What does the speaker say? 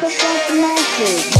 the fuck message?